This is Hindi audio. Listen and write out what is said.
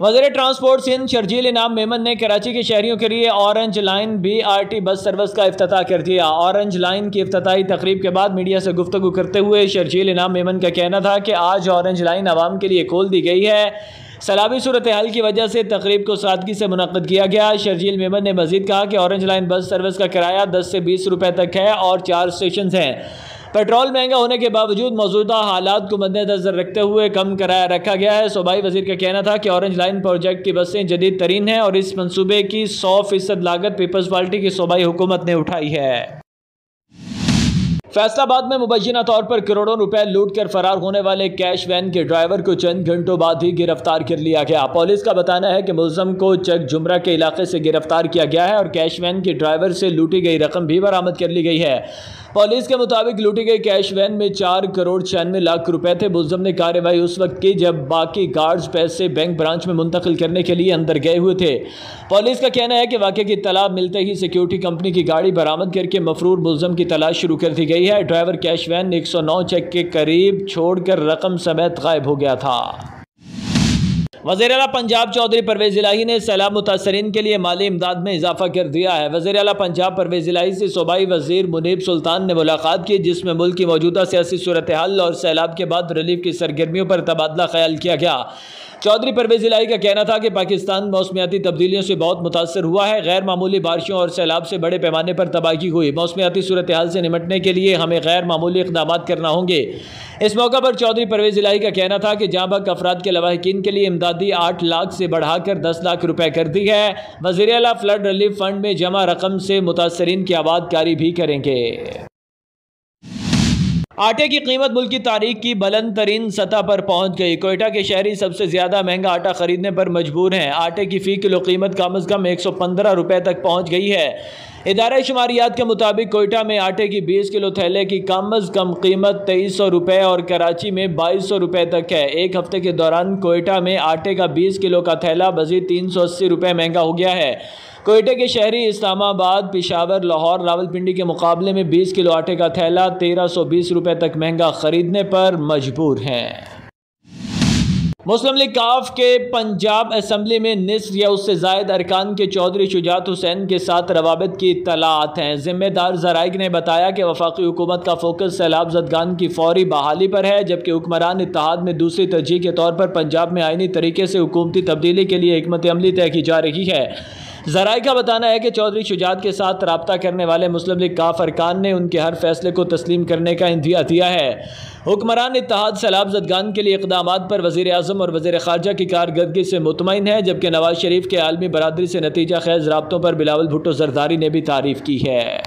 वज़ीर ट्रांसपोर्ट सिंध शर्जील इनाम मेमन ने कराची के शहरीों के लिए orange line B R T bus service का अफ्ताह कर दिया। ऑरेंज लाइन की अफ्ताही तकरीब के बाद मीडिया से गुफ्तु करते हुए शर्जील इनाम मेमन का कहना था कि आज ऑरेंज लाइन आवाम के लिए खोल दी गई है। सैलाबी सूरत हाल की वजह से तकरीब को सादगी से मुनद किया गया। शर्जील मेमन ने मजीद कहा कि ऑरेंज लाइन बस सर्विस का किराया दस से बीस रुपये तक है और चार स्टेशन हैं। पेट्रोल महँगा होने के बावजूद मौजूदा हालात को मद्देनजर रखते हुए कम कराया रखा गया है। सूबाई वज़ीर का कहना था कि ऑरेंज लाइन प्रोजेक्ट की बसें जदीद तरीन हैं और इस मनसूबे की सौ फ़ीसद लागत पीपल्स पार्टी की सूबाई हुकूमत ने उठाई है। फैसलाबाद में मुबैना तौर पर करोड़ों रुपए लूट कर फरार होने वाले कैश वैन के ड्राइवर को चंद घंटों बाद ही गिरफ़्तार कर लिया गया। पुलिस का बताना है कि मुलजम को चक जुमरा के इलाके से गिरफ़्तार किया गया है और कैश वैन के ड्राइवर से लूटी गई रकम भी बरामद कर ली गई है। पुलिस के मुताबिक लूटी गई कैश वैन में चार करोड़ छियानवे लाख रुपए थे। मुलजम ने कार्रवाई उस वक्त की जब बाकी गार्ड्स पैसे बैंक ब्रांच में मुंतकिल करने के लिए अंदर गए हुए थे। पुलिस का कहना है कि वाक़े की तलाब मिलते ही सिक्योरिटी कंपनी की गाड़ी बरामद करके मफरूर मुलजम की तलाश शुरू कर दी गई है। ड्राइवर कैश वैन एक सौ नौ चेक के करीब छोड़कर रकम समेत गायब हो गया था। वज़ीर अला पंजाब चौधरी परवेज इलाही ने सैलाब मुतासरीन के लिए माली इमदाद में इजाफा कर दिया है। वज़ीर अला पंजाब परवेज इलाही से सूबाई वज़ीर मुनीब सुल्तान ने मुलाकात की, जिसमें मुल्क की मौजूदा सियासी सूरत हाल और सैलाब के बाद रिलीफ की सरगर्मियों पर तबादला ख्याल किया गया। चौधरी परवेज इलाही का कहना था कि पाकिस्तान मौसमियाती तब्दीलियों से बहुत मुतासर हुआ है। गैर मामूली बारिशों और सैलाब से बड़े पैमाने पर तबाही हुई। मौसमियाती सूरत हाल से निमटने के लिए हमें गैर मामूली इकदाम करना होंगे। इस मौका पर चौधरी परवेज इलाही का कहना था कि जहाँ बक अफराद के लवाहकिन के लिए इमदादी आठ लाख से बढ़ाकर दस लाख रुपये कर दी है वज़ीर अला फ्लड रिलीफ फंड में जमा रकम से मुतासरीन की आबादकारी भी करेंगे। आटे की कीमत मुल्क की तारीख की बुलंद तरीन सतह पर पहुँच गई। कोयटा के शहरी सबसे ज़्यादा महँगा आटा खरीदने पर मजबूर हैं। आटे की फ़ी किलो कीमत कम अज़ कम एक सौ पंद्रह रुपये तक पहुँच गई है। इदारा शुमारियात के मुताबिक कोयटा में आटे की बीस किलो थैले की कम अज़ कम कीमत तेईस सौ रुपये और कराची में बाईस सौ रुपये तक है। एक हफ़्ते के दौरान कोयटा में आटे का बीस किलो का थैला मजीद तीन सौ अस्सी रुपये महँगा हो गया है। कोयटे के शहरी इस्लामाबाद, पिशावर, लाहौर, रावलपिंडी के मुकाबले में 20 किलो आटे का थैला तेरह सौ बीस रुपये तक महँगा खरीदने पर मजबूर हैं। मुस्लिम लीग काफ के पंजाब असम्बली में निसफ या उससे जायद अरकान के चौधरी शुजात हुसैन के साथ रवाबित की इतलात हैं। जिम्मेदार जराइक ने बताया कि वफाकी हुकूमत का फोकस सैलाब जदगान की फौरी बहाली पर है, जबकि हुक्मरान इतिहाद में दूसरी तरजीह के तौर पर पंजाब में आइनी तरीके से हुकूमती तब्दीली के लिए हमत अमली तय की जा रही है। जराए का बताना है कि चौधरी शुजात के साथ रबता करने वाले मुस्लिम लीग काफ अरकान ने उनके हर फैसले को तस्लीम करने का इंदिया दिया है। हुक्मरान इतिहाद सैलाब जदगान के लिए इकदाम पर वजी अजम और वजी खारजा की कारकर्दगी से मुतमिन है, जबकि नवाज़ शरीफ के आलमी बरदरी से नतीजा खैज रबतों पर बिलावल भुट्टो जरदारी ने भी तारीफ़ की है।